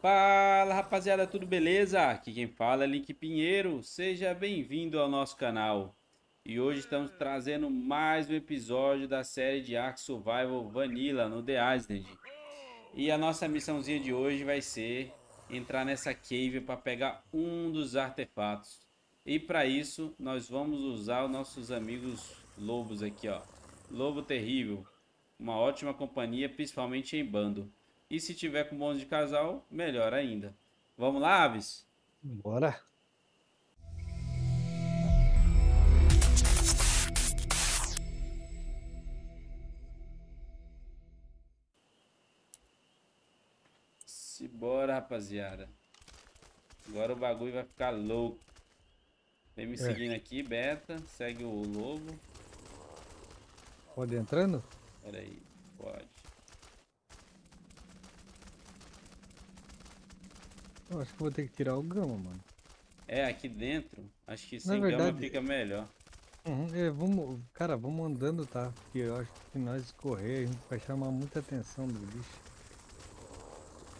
Fala rapaziada, tudo beleza? Aqui quem fala é Link Pinheiro, seja bem-vindo ao nosso canal. E hoje estamos trazendo mais um episódio da série de Ark Survival Vanilla no The Island. E a nossa missãozinha de hoje vai ser entrar nessa cave para pegar um dos artefatos. E para isso nós vamos usar os nossos amigos lobos aqui, ó. Lobo terrível, uma ótima companhia, principalmente em bando. E se tiver com bônus de casal, melhor ainda. Vamos lá, Aves? Bora. Se bora, rapaziada. Agora o bagulho vai ficar louco. Vem me É. seguindo aqui, Beta. Segue o lobo. Pode ir entrando? Pera aí, pode. Eu acho que vou ter que tirar o gama, mano. É, aqui dentro, acho que Na sem gama verdade- fica melhor. Uhum, é, vamos, cara, vamos andando, tá? Porque eu acho que se nós correr, a gente vai chamar muita atenção do bicho.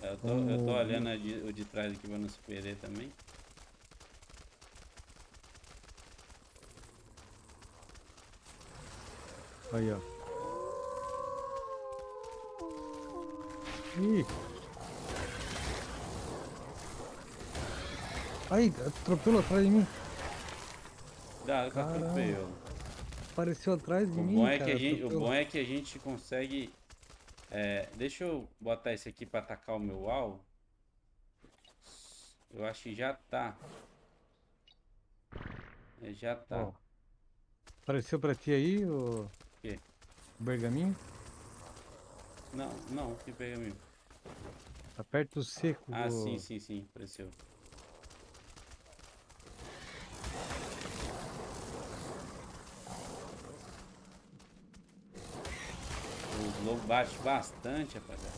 Eu tô, eu tô Vamos- olhando de- o de trás aqui pra não se perder também. Aí, ó. Ih. Aí, atropelou atrás de mim. Dá, Caramba. atropelou. Apareceu atrás de O mim, bom, é cara. que a gente, o bom é que a gente consegue. é, deixa eu botar esse aqui pra atacar o meu alvo. Eu acho que já tá. É, já tá. Ó. Apareceu pra ti aí o... quê? o bergaminho? Não, não, que pega mesmo. Aperta o seco Ah, do... sim, sim, sim, apareceu. Batem bastante, rapaziada.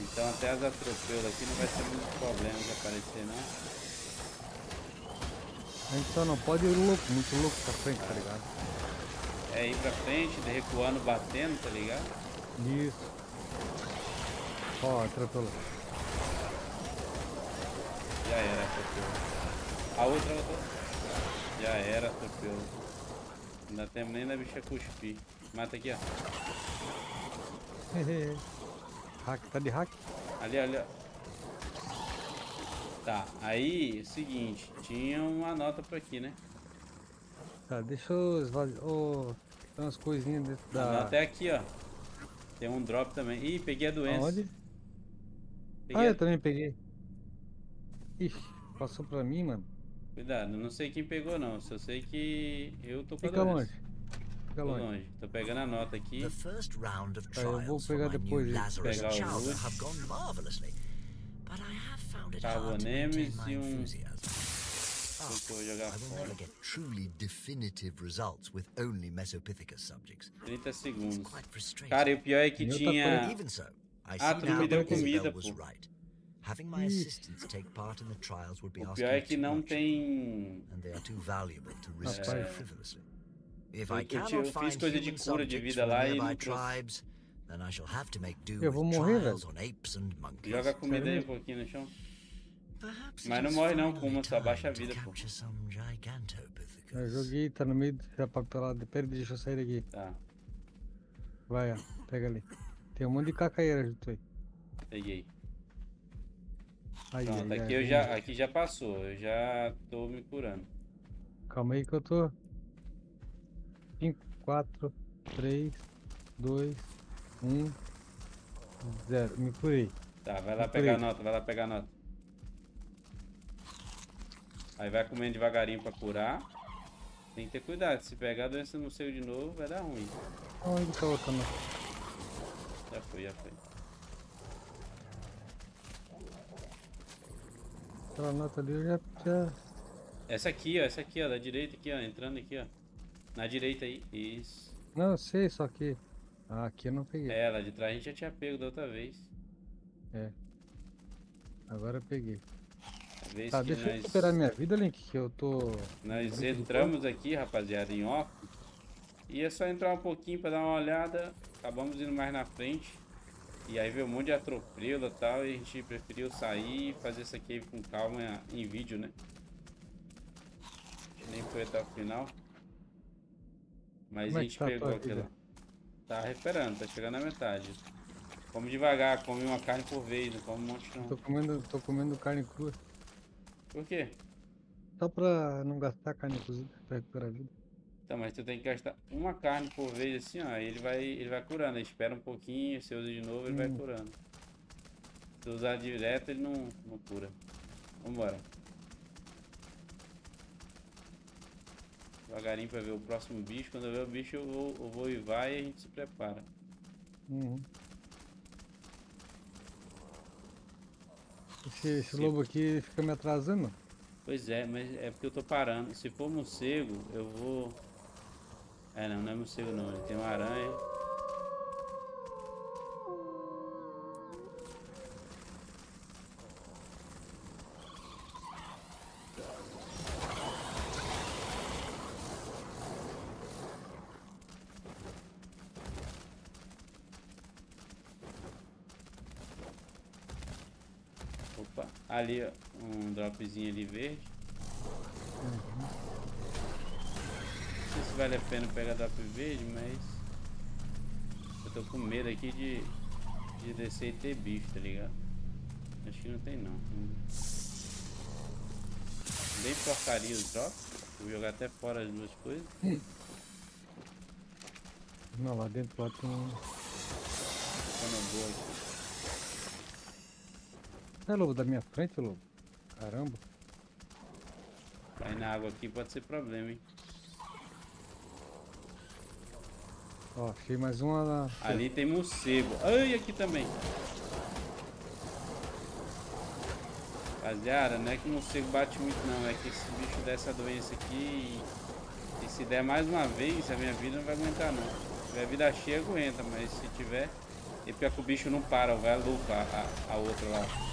Então até as atropelas aqui não vai ser muito problema de aparecer, não. A gente só não pode ir louco, muito louco pra frente, tá ligado? É ir pra frente, de recuando, batendo, tá ligado? Isso. Ó, atropelou. Já era, atropelo. A outra, outra. Já era, atropelo. Não dá tempo nem da bicha cuspir. Mata aqui, ó. hack, tá de hack? Ali, ali, ó. Tá, aí, o seguinte, tinha uma nota por aqui, né? Tá, deixa eu esvaziar. Ô, tem umas coisinhas dentro A da. nota é aqui, ó. Tem um drop também. Ih, peguei a doença. Peguei Ah, a- eu também peguei. Ixi, passou pra mim, mano. Cuidado, não sei quem pegou não, só sei que eu tô com a Fica doença. longe. Fica longe. longe. Tô pegando a nota aqui. Ah, eu vou pegar depois Pegar o loot. maintain my e um- que eu vou jogar fora. never get truly definitive results with only Mesopithecus subjects. 30 It's segundos. Cara, e o pior é que E outra tinha. Ah, tu now me deu comida, pô. Having my assistants take part in the trials would be O asking pior é que too não much, tem. and they are too valuable to risk so frivolously. If Eu- I eu fiz find coisa de cura de subjects vida lá the e não trouxe. tribes, then I shall have to make do Eu vou with morrer, velho. on apes and monkeys. Joga comida aí um pouquinho no chão. Mas não morre não, finally Kuma, só abaixa a vida, pô. Eu joguei, tá no meio da papelada. Pera, deixa eu sair daqui. Tá, Vai, ó. Pega ali. Tem um monte de cacaeira junto aí. peguei. Aí, Pronto, aí, aqui aí, eu já, aqui já passou, eu já tô me curando. Calma aí que eu tô. 5, 4, 3, 2, 1, 0. Me curei. Tá, vai lá Eu pegar a nota, vai lá pegar a nota. Aí vai comendo devagarinho pra curar. Tem que ter cuidado, se pegar a doença no seu de novo, vai dar ruim. Onde tá outra nota? Já foi, já foi. Aquela nota ali eu já, já. Essa aqui, ó, essa aqui, ó, da direita aqui, ó, entrando aqui, ó. Na direita aí, isso. Não, eu sei, só que. Ah, aqui eu não peguei. É, lá de trás a gente já tinha pego da outra vez. Agora eu peguei. Vez Tá, deixa eu nós, recuperar minha vida, Link, que eu tô. nós entramos aqui, rapaziada, em off. E é só entrar um pouquinho pra dar uma olhada. Acabamos indo mais na frente. E aí veio um monte de atropelo e tal, e a gente preferiu sair e fazer essa cave com calma em vídeo, né? Nem foi até o final. Mas Como a é gente tá a pegou tua aquela. Tá recuperando, tá chegando na metade. Come devagar, come uma carne por vez, não come um monte não. Tô comendo, tô comendo carne crua. Por quê? Só pra não gastar carne cozida, pra recuperar a vida. Então, mas tu tem que gastar uma carne por vez assim, ó. Aí ele vai, ele vai curando. Aí espera um pouquinho, você usa de novo, ele vai Hum. curando. Se usar direto, ele não, não cura. Vambora. Devagarinho pra ver o próximo bicho. Quando eu ver o bicho, eu vou, eu vou e vai e a gente se prepara. Uhum. Esse, esse lobo aqui fica me atrasando. Pois é, mas é porque eu tô parando. Se for morcego, eu vou. É não, não é morcego não. Ele tem uma aranha. Opa, ali um dropzinho ali verde. Não sei se vale a pena pegar drop verde, mas eu tô com medo aqui de, de descer e ter bicho, tá ligado? Acho que não tem não. Bem porcaria os drops. Vou jogar até fora as duas coisas. Não, lá dentro lá tem um. Ficando boa aqui. É lobo da minha frente, lobo. Caramba. Cair na água aqui pode ser problema, hein? Ó, achei mais uma na. Ali tem morcego. Ai, aqui também. Rapaziada, não é que o morcego bate muito não, é que esse bicho dá essa doença aqui e, e se der mais uma vez, a minha vida não vai aguentar não. Se tiver vida cheia, aguenta, mas se tiver, é pior que o bicho não para, vai lupa a, a outra lá.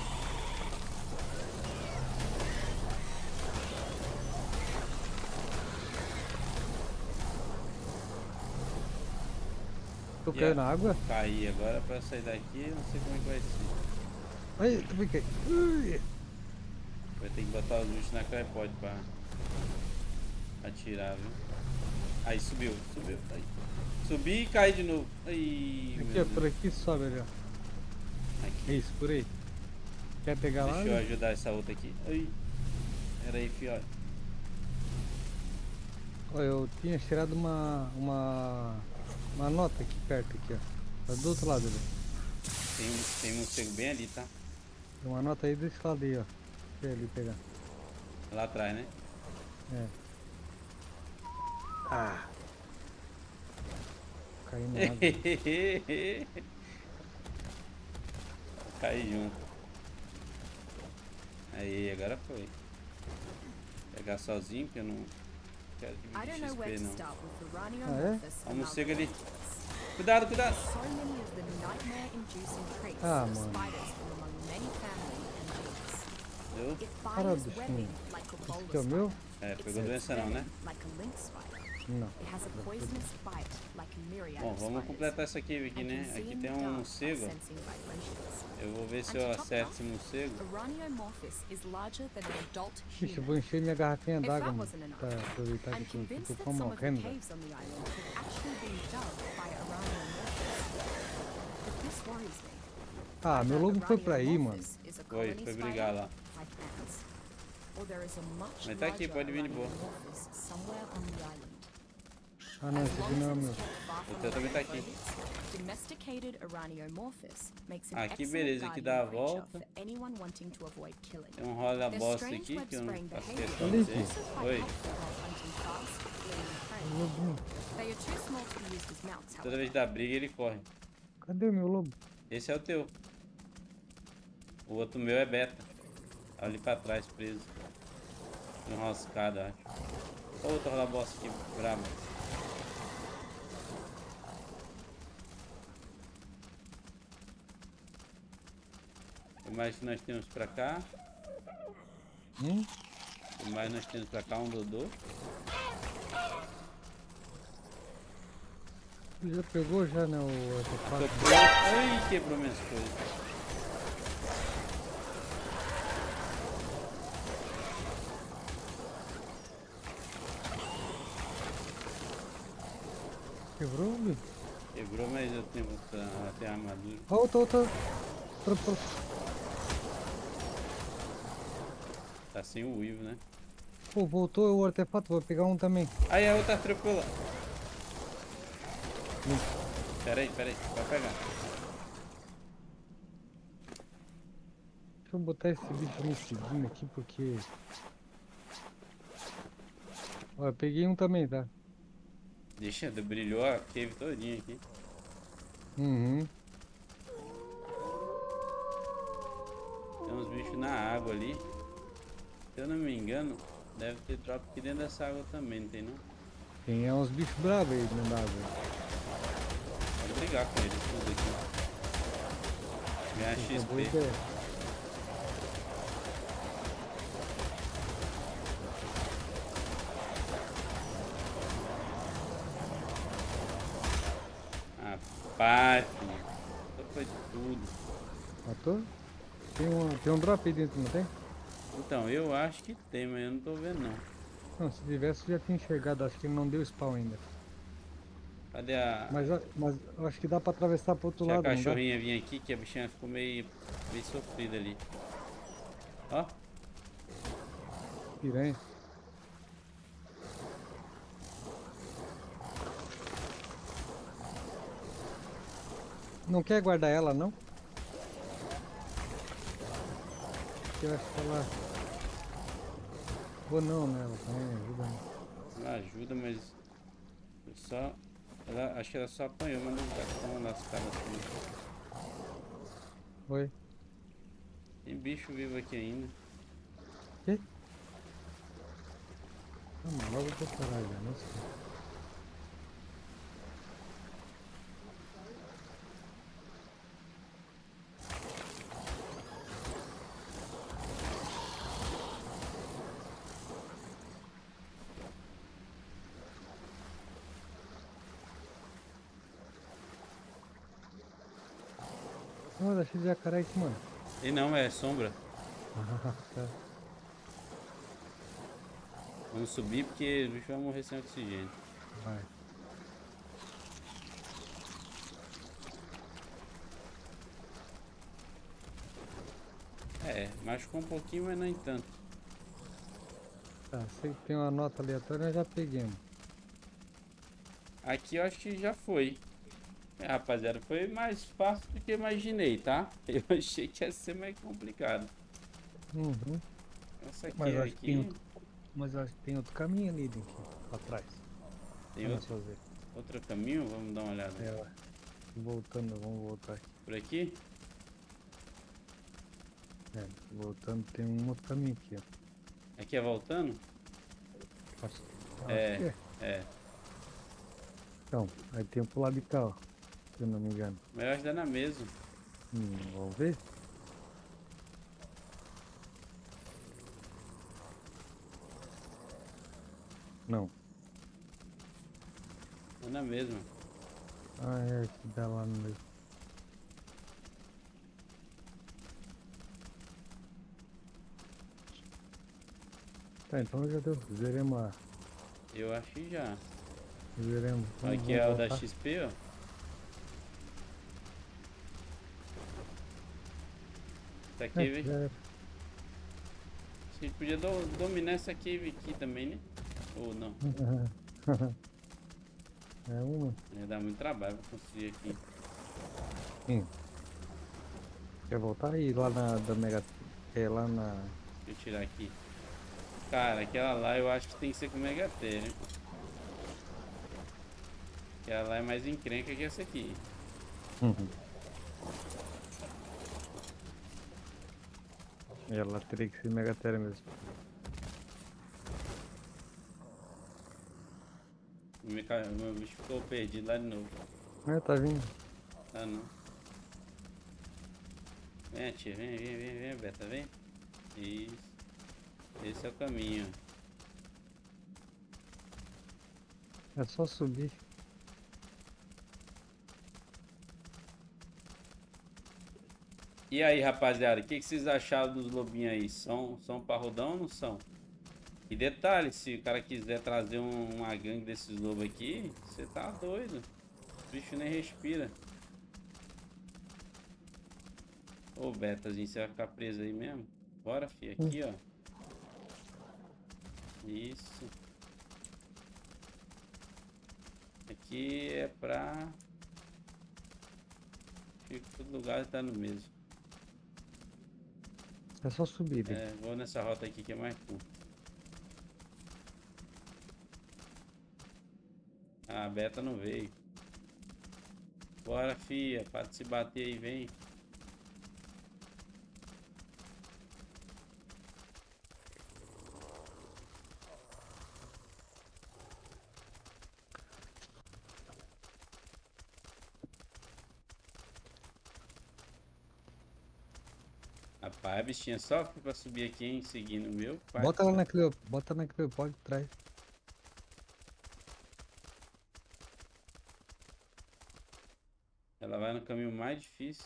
Tô Yeah. caindo na água? Cair agora pra sair daqui, eu não sei como é que vai ser. Ai, fiquei. Ui. Vai ter que botar os bichos na tripod pra atirar, viu? Aí subiu, subiu. Aí. Subi e cai de novo. Aí, Aqui, ó, por aqui sobe ali, ó. Aqui. Isso, por aí. Quer pegar lá? Deixa eu né? ajudar essa outra aqui. Ai. Pera aí, fiote. Ó, eu tinha tirado uma, uma, uma nota aqui perto, aqui, ó. Tá do outro lado ali. Tem, um- tem morcego bem ali, tá? Tem uma nota aí desse lado aí, ó. Deixa eu ali pegar. Lá atrás, né? É. Ah. Caiu na água. Caí junto. Aí, agora foi. Pegar sozinho, porque eu não quero I don't dividir know where XP to não. start with the Ah, é? A morcega ali. Cuidado, cuidado! Ah, mano. spiders from among many family and genus. Viu? It Para, binds bichinho. Esse aqui é o meu? É, pegou doença não, né? Não. It has a poisonous bite like a myriad Bom, vamos completar cave aqui, and né? Aqui tem um morcego. Eu vou ver se eu acerto esse morcego. Eu vou encher minha garrafinha d'água, mano. Pra aproveitar que eu tô com morrendo. velho. Ah, meu lobo foi pra aí, mano. Foi, foi brigar lá. Mas tá aqui, pode vir de boa. Rhiniomorphus somewhere on the island. Ah, não, esse aqui não é as meu. O teu também tá aqui. rodents, Domesticated Rhiniomorphus makes an Aqui, excellent beleza, aqui dá a volta. for anyone wanting to avoid killing. Tem um rola bosta aqui que eu não faço questão Olha de quite Oi. Toda vez que dá briga ele corre. Cadê o meu lobo? Esse é o teu. O outro meu é beta. Tá ali pra trás, preso. Enroscado, acho. Outra rola bosta aqui, brabo. Mais que nós temos pra cá? Hum? O que mais nós temos pra cá? Um Dodô. Já pegou já, né, o artefato. Quebrou. Ai, quebrou minhas coisas. Quebrou, Will? Quebrou, mas eu tenho, outra- tenho armadura. Ó, outra, outra. Outra, outra. Tá sem o Weave, né? Pô, voltou o artefato, vou pegar um também. Aí a outra atropelou. Pera aí, pera aí. Vai pegar. Deixa eu botar esse bicho me seguindo aqui porque. Ó, peguei um também, tá? Deixa, brilhou a cave todinha aqui. Uhum. Tem uns bichos na água ali. Se eu não me engano, deve ter drop aqui dentro dessa água também, não tem não? Tem é uns bichos bravos aí dentro da água. Pode brigar com eles tudo aqui. Ganhar é XP. ideia. Rapaz, filho. Foi tudo. Matou? Tem um, tem um drop aí dentro, não tem? Então, eu acho que tem, mas eu não tô vendo não. Não, se tivesse eu já tinha enxergado, acho que não deu spawn ainda. Cadê a, Mas, eu- mas eu acho que dá pra atravessar pro outro Deixa a lado, dá? cachorrinha vir aqui, que a bichinha ficou meio, meio sofrida ali. Ó, Piranha. Não quer guardar ela, não? Eu acho que ela... Ou não, né? Ela também ajuda. né? ela ajuda, mas eu só. Ela, acho que ela só apanhou, mas não tá tão lascada assim. Oi. Tem bicho vivo aqui ainda. Ah, mas logo pra caralho, não sei. Cheio de jacaré aqui, mano. E não, é sombra. Ah, tá. Vamos subir porque o bicho vai morrer sem oxigênio. Vai. É, machucou um pouquinho, mas nem tanto. Tá, sei que tem uma nota aleatória, nós já peguemos. Aqui eu acho que já foi. É, rapaziada, foi mais fácil do que imaginei, tá? Eu achei que ia ser mais complicado. Uhum. Essa aqui, Mas eu acho que aqui tem outro, mas acho que tem outro caminho ali daqui, pra trás. tem pra outro, fazer. outro caminho, vamos dar uma olhada. É, voltando, vamos voltar aqui. Por aqui? É, voltando tem um outro caminho aqui, ó. Aqui é voltando? Acho, acho É. que é. É. Então, aí tem pro lado de cá, ó. Se eu não me engano. Mas eu acho que dá na mesma. Hum, vamos ver? Não. Dá na mesma. Ah, é, que dá lá no meio. Tá, então já deu. Zeremos a. Eu acho que já. Zeremos. Aqui é o da. XP, ó. Essa É, cave. já era. A gente podia do- dominar essa cave aqui também, né? Ou não? É uma. Ia dar muito trabalho pra conseguir aqui. Sim. Quer voltar aí lá na da Mega. É lá na. Deixa eu tirar aqui. Cara, aquela lá eu acho que tem que ser com Megatéria. hein? Aquela lá é mais encrenca que essa aqui. E ela teria que ser Megatéria mesmo. O meu, meu bicho ficou perdido lá de novo. É, tá vindo. Ah não. Vem, tia, vem, vem, vem, vem, Beta, vem. Isso. Esse é o caminho. É só subir. E aí, rapaziada, o que, que vocês acharam dos lobinhos aí? São, são parrudão ou não são? E detalhe, se o cara quiser trazer um- uma gangue desses lobos aqui, você tá doido. O bicho nem respira. Ô, Betazinho, você vai ficar preso aí mesmo? Bora, fi, aqui, ó. Isso. Aqui é pra... Que todo lugar tá no mesmo. É só subir. É, vou nessa rota aqui que é mais curta. Ah, a beta não veio. Bora, fia. Para de se bater aí, vem. Rapaz, a bichinha sofre pra subir aqui, hein? Seguindo o meu. pai. Bota lá naquele. Bota naquele pode trás. Ela vai no caminho mais difícil.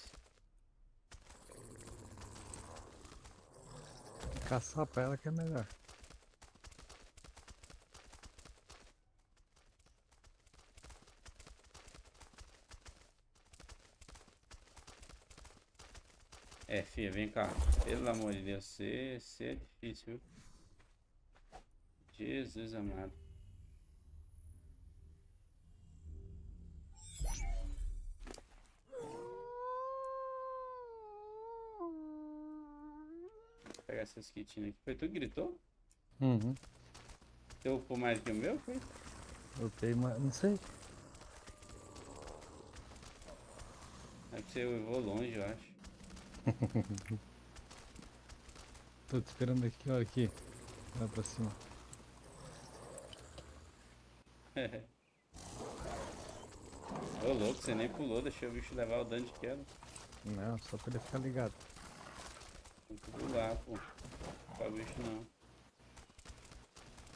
Caçar pra ela que é melhor. É, filha, vem cá. Pelo amor de Deus, você, você é difícil? Jesus amado. Vou pegar essas quitinhas aqui. Foi tu que gritou? Uhum. Teu upou mais que o meu? Foi? Eu tenho uma. Não sei. É que você vou longe, eu acho. Tô te esperando aqui, olha aqui. Vai pra cima. Ô louco, você nem pulou, deixou o bicho levar o dano de queda. Não, só pra ele ficar ligado. Tem que pular, pô. Não pra bicho não.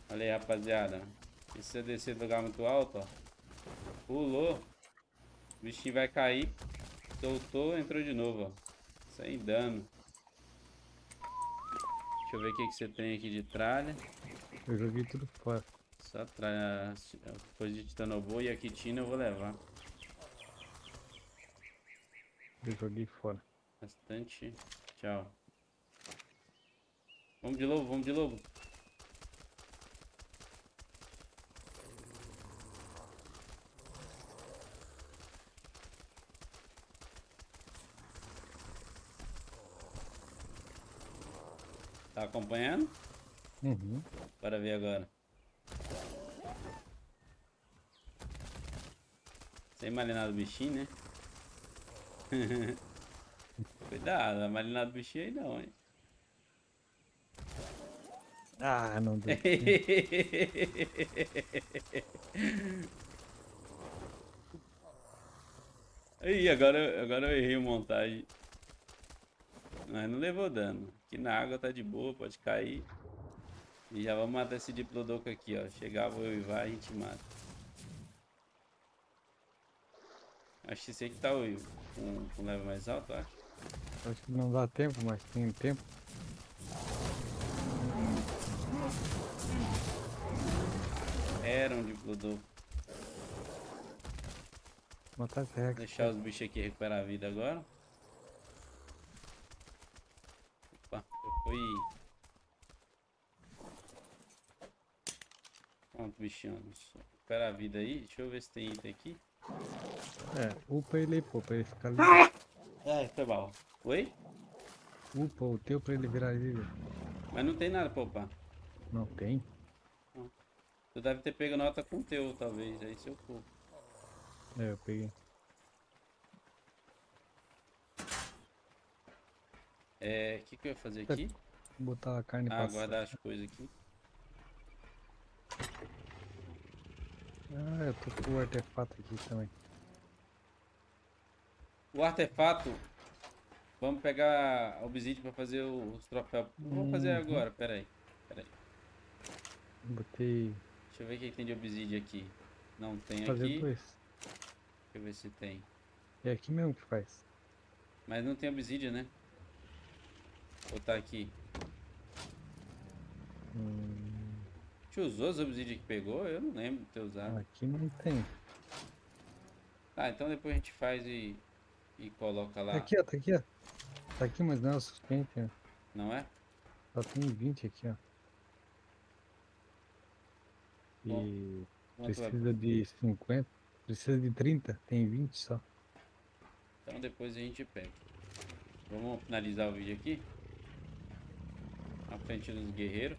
Olha aí, rapaziada. Se você descer do lugar muito alto, ó. Pulou. O bichinho vai cair. Soltou, entrou de novo, ó. Sem dano. Deixa eu ver o que, que você tem aqui de tralha. Eu joguei tudo fora. Só tralha. Coisa de titanoboa e a quitina eu vou levar. Eu joguei fora. Bastante. Tchau. Vamos de lobo, vamos de lobo. Tá acompanhando? Uhum. Bora ver agora. Sem malinar do bichinho, né? Cuidado, a malinar do bichinho aí não, hein? Ah, não deu. Aí, agora, agora eu errei a montagem. Mas não levou dano. Aqui na água tá de boa, pode cair. E já vamos matar esse Diplodocus aqui, ó. Chegava eu e vai, a gente mata. Acho que esse aqui tá o com, com level mais alto, acho. Acho que não dá tempo, mas tem tempo. Era um Diplodocus. Matar esse Rex. Deixar os bichos aqui recuperar a vida agora. Fui. Pronto, bichinho. Recupera a vida aí. Deixa eu ver se tem item aqui. É, upa ele pô, pra ele ficar ali. É, foi mal. Oi? Upa o teu pra ele virar líder. Mas não tem nada pra upar. Não tem? Tu deve ter pego nota com o teu, talvez. Aí se eu for. É, eu peguei. É. O que, que eu ia fazer aqui? Vou botar a carne Ah, pra guardar as coisas aqui. Ah, eu tô com o artefato aqui também. O artefato. Vamos pegar obsidian pra fazer os troféus. Vamos fazer Uhum. agora, pera aí. Pera aí. Botei Deixa eu ver o que tem de obsidian aqui. Não tem fazer aqui. dois. Deixa eu ver se tem. É aqui mesmo que faz. Mas não tem obsidian, né? Vou botar aqui. Hum, A gente usou as obsidian que pegou? Eu não lembro de ter usado. aqui não tem. Tá, então depois a gente faz e, e coloca lá. Tá aqui, ó, tá aqui, ó. Tá aqui, mas não é o suficiente, ó. Não é? Só tem 20 aqui, ó. Bom, E precisa de 50. Precisa de 30, tem 20 só. Então depois a gente pega. Vamos finalizar o vídeo aqui. Na frente dos guerreiros.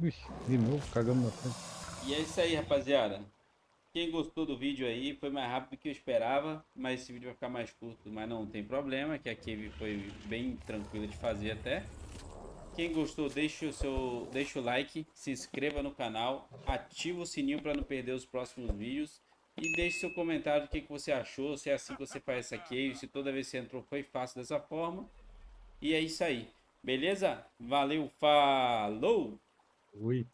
Ixi, de novo, cagamos na frente. E é isso aí, rapaziada. Quem gostou do vídeo aí, foi mais rápido do que eu esperava, mas esse vídeo vai ficar mais curto, mas não tem problema, que a cave foi bem tranquila de fazer até. Quem gostou, deixa o seu, deixa o like, se inscreva no canal, ativa o sininho para não perder os próximos vídeos e deixe seu comentário do que, que você achou, se é assim que você faz essa cave, se toda vez que entrou foi fácil dessa forma. E é isso aí. Beleza? Valeu, falou! Ui.